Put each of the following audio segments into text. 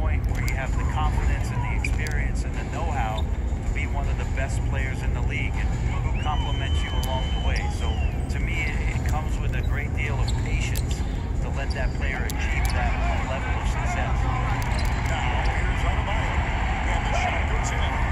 point where you have the confidence and the experience and the know-how to be one of the best players in the league and who complements you along the way. So to me, it, it comes with a great deal of patience to let that player achieve that level of success. Now, here's Adebayo, and the shot goes in.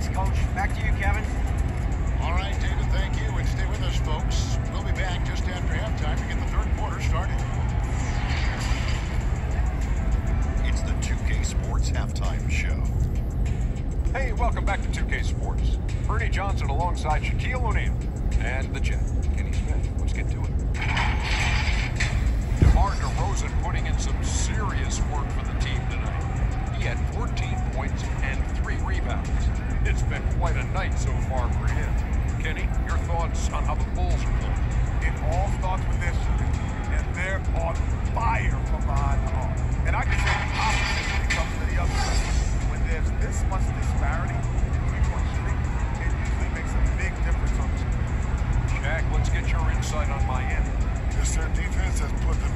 Thanks, Coach. Back to you, Kevin. All right, David, thank you. And stay with us, folks. We'll be back just after halftime to get the third quarter started. It's the 2K Sports Halftime Show. Hey, welcome back to 2K Sports. Ernie Johnson alongside Shaquille O'Neal and the Jet, Kenny Smith. Let's get to it. DeMar DeRozan putting in some serious work for the team tonight. He had 14 points and three rebounds. It's been quite a night so far for him. Kenny, your thoughts on how the Bulls are playing? It all starts with their shooting, and they're on fire from behind the arc. And I can say the opposite when it comes to the other side. When there's this much disparity in three-point shooting, it usually makes a big difference on the score. Shaq, let's get your insight on Miami. Yes, their defense has put the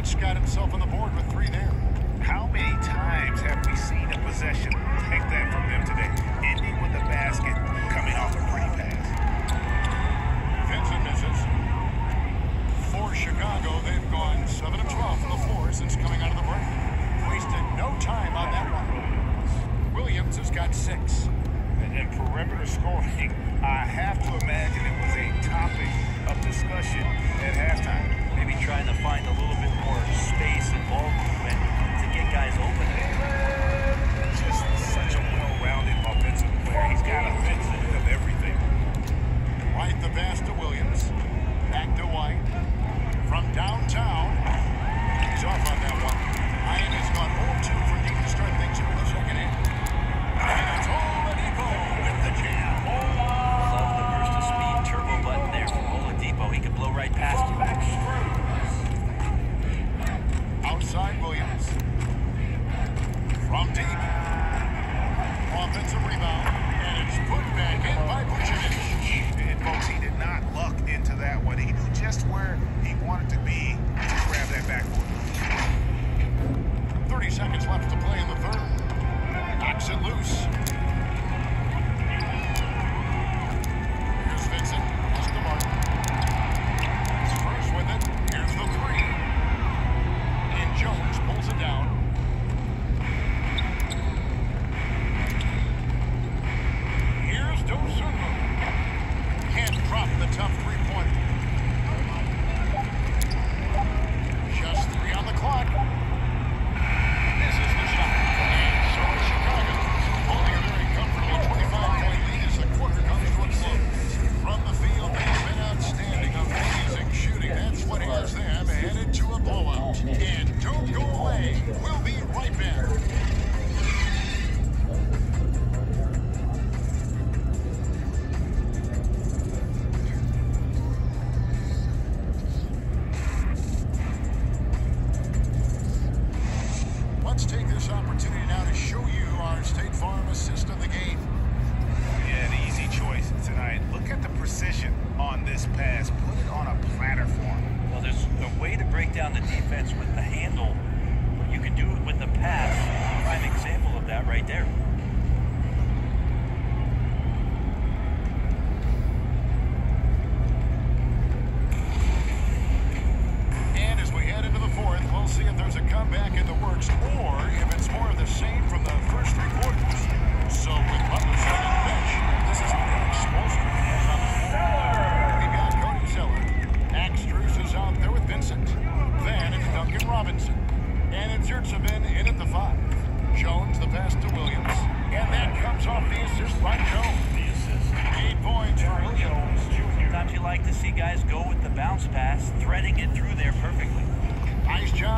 Got himself on the board with three there. How many times have we seen a possession take that from them today? Ending with a basket, coming off a pretty pass. Vincent misses. For Chicago, they've gone 7 of 12 from the floor since coming out of the break. Wasted no time on that one. Williams has got six. And, and perimeter scoring, I have to imagine it was a topic of discussion at halftime. Maybe trying to find a little more space and ball movement to get guys open. Just such a well-rounded offensive player. He's got a mix of everything. White the pass to Williams. Back to White. From downtown. He's off on that one. Ian has gone 0-2 for deep to start things here in the second half. And it's all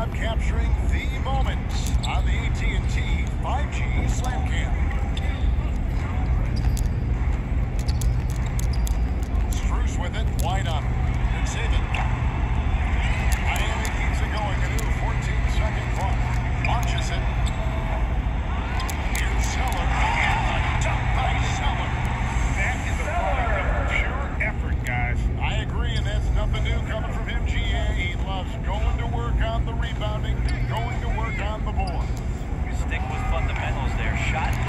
job capturing the moment on the AT&T 5G Slam Cam. Strus with it, wide up. And save it. Miami keeps it going, a new 14-second clock. Launches it. shot.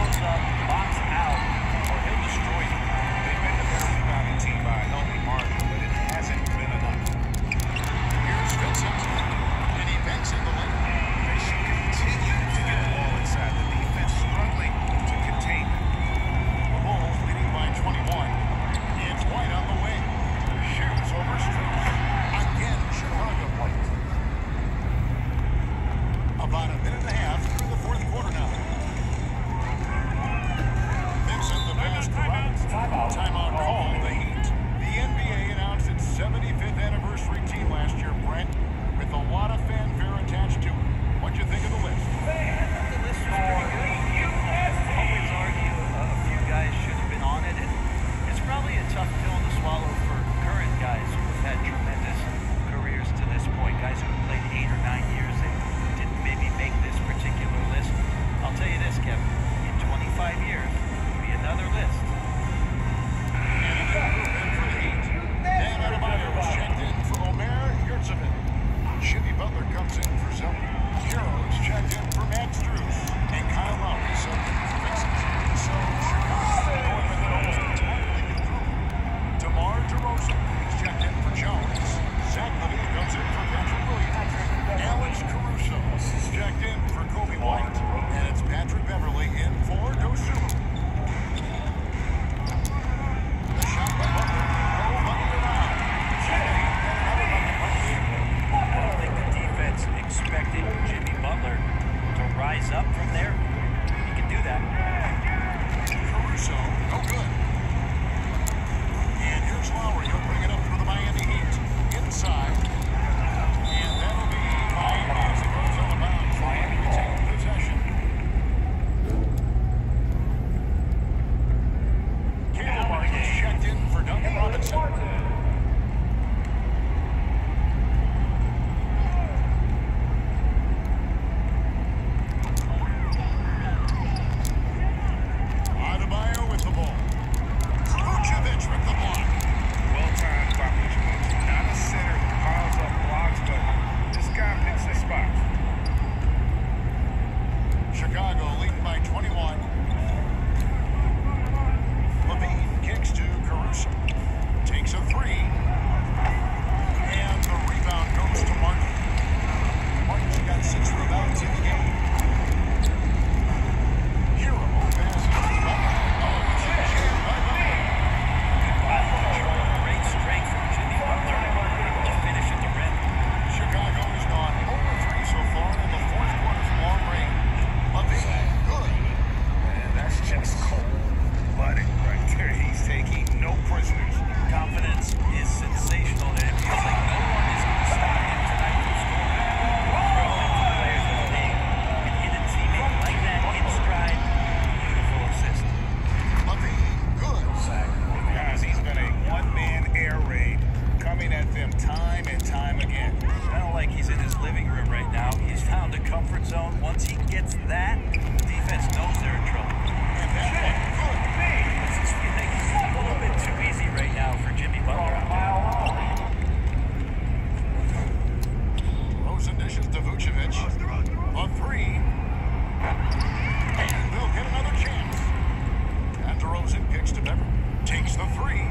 next to Beverley. Takes the three.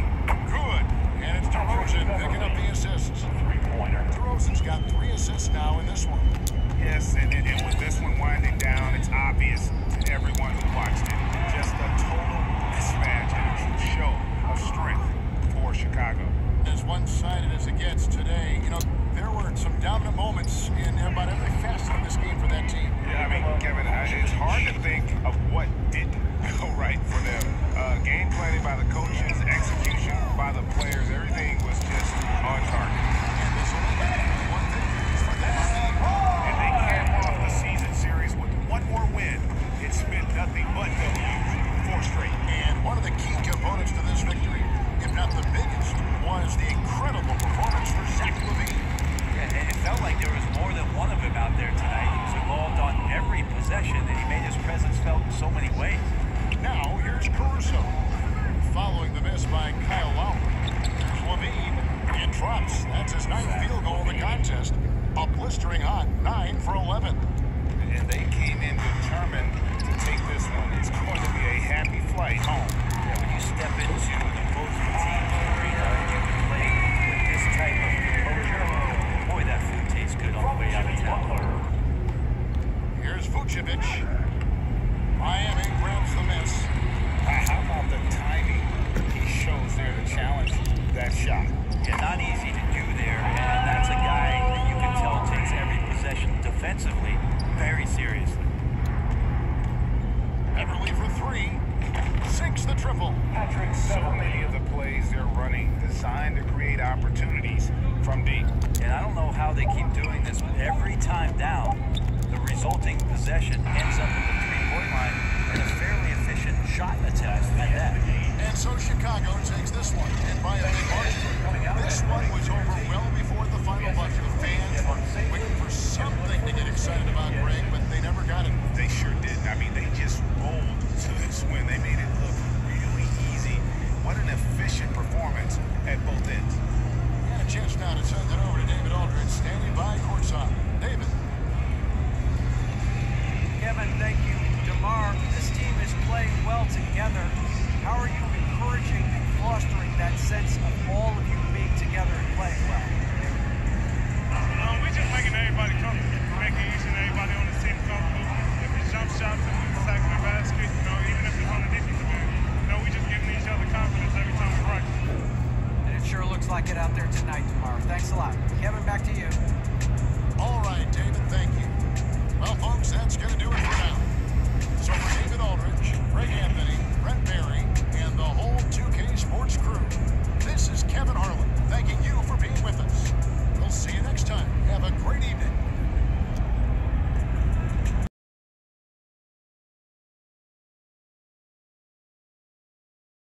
Good. And it's DeRozan picking up the assists. Three-pointer. DeRozan's got three assists now in this one. Yes, and, and, and with this one winding down, it's obvious to everyone who watched it. Just a total mismatch and a show of strength for Chicago. As one-sided as it gets today, you know, there were some dominant moments in about every facet of this game for that team. Yeah, I mean, Kevin, it's hard to think of what didn't go right for them game planning by the coaches, execution by the players, everything was just on target. And this only matters one for this team. And they cap off the season series with one more win. It's been nothing but W's, four straight. And one of the key components to this victory, if not the biggest, was the incredible performance for Zach Caruso. Following the miss by Kyle Lowry. Flamine, it drops. That's his ninth field goal in the contest. A blistering hot 9 for 11. And they came in determined to take this one. It's going to be a happy flight home. Yeah, when you step into the opposing team arena and you play with this type of composure, boy, that food tastes good all the way out of town. Here's Vucevic. Miami grabs the miss. How about the timing he shows there to challenge that shot? Yeah, not easy to do there, and that's a guy that you can tell takes every possession defensively very seriously. Beverley for three. Sinks the triple. Patrick, so many of the plays they're running designed to create opportunities from deep. And I don't know how they keep doing this, but every time down, the resulting possession ends up at the three-point line and a fairly efficient shot attempt at that. And so Chicago takes this one, and by a big margin. This one was over well before the final buzzer. The fans were waiting for something to get excited about, Greg, but they never